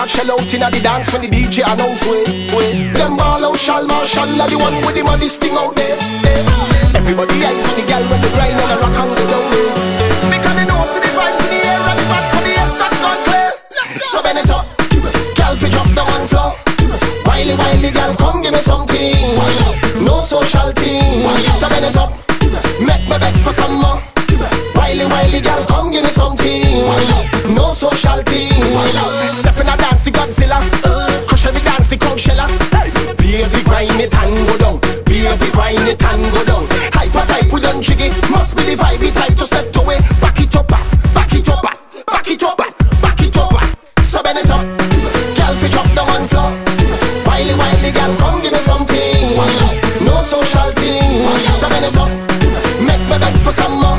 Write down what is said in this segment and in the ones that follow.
talk shell out inna the dance when the DJ announce way. way. Them ball out Shal Marshall the one with the money thing out there. Eh. Everybody eyes on the girl when the grind and the rock and the down low. Eh. Because they know see the vibes in the air and the back of the ass that gone clear. So bend it up, gal fi drop down on floor. Wiley wiley girl, come give me something. No social thing. So bend it up, make me beg for some more. Wiley wiley girl, come give me something. No social thing. Godzilla. Uh, crush every dance, the crowd sheller. Hey. Baby, grind it and go down. Baby, grind it and go down. Hyper type, we done jiggy. Must be the vibe, it's time to step to it. Back it up, back, back it up, back, back it up, back, back it up, back. So bend it up. Girl, fi drop down on floor. Wiley, wiley, girl, come give me something. No social thing. So bend it up. Make me beg for some more.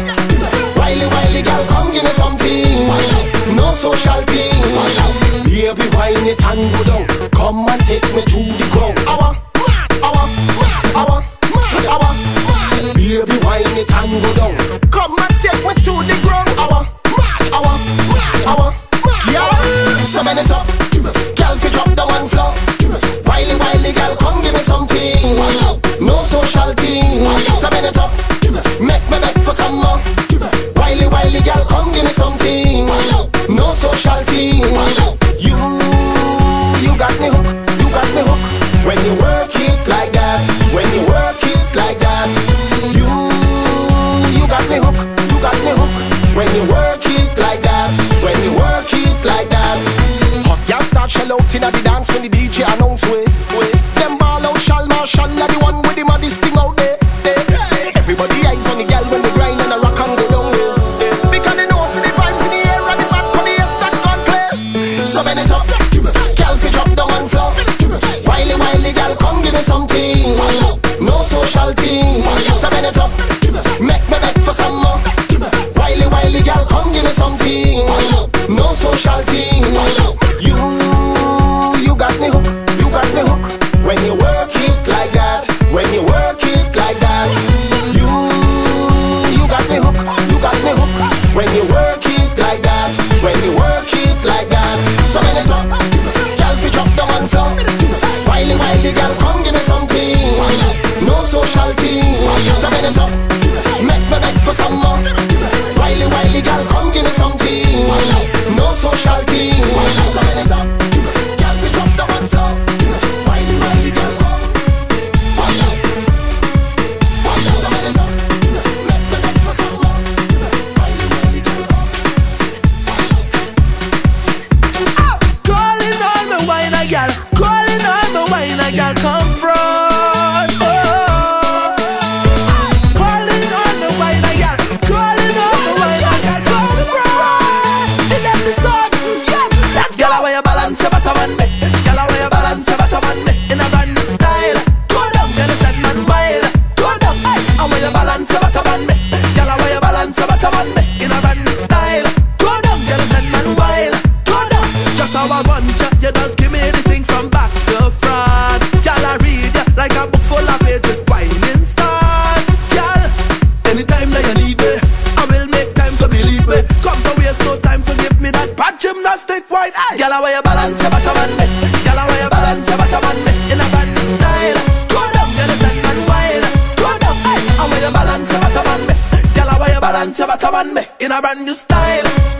Wiley, wiley, girl, come give me something. No social thing and go down. Come and take me to the ground. When you work it like that, when you work it like that. Hot girl start shell out inna the dance when the better man me. Gyal, why you balance? You better man me in a brand new style.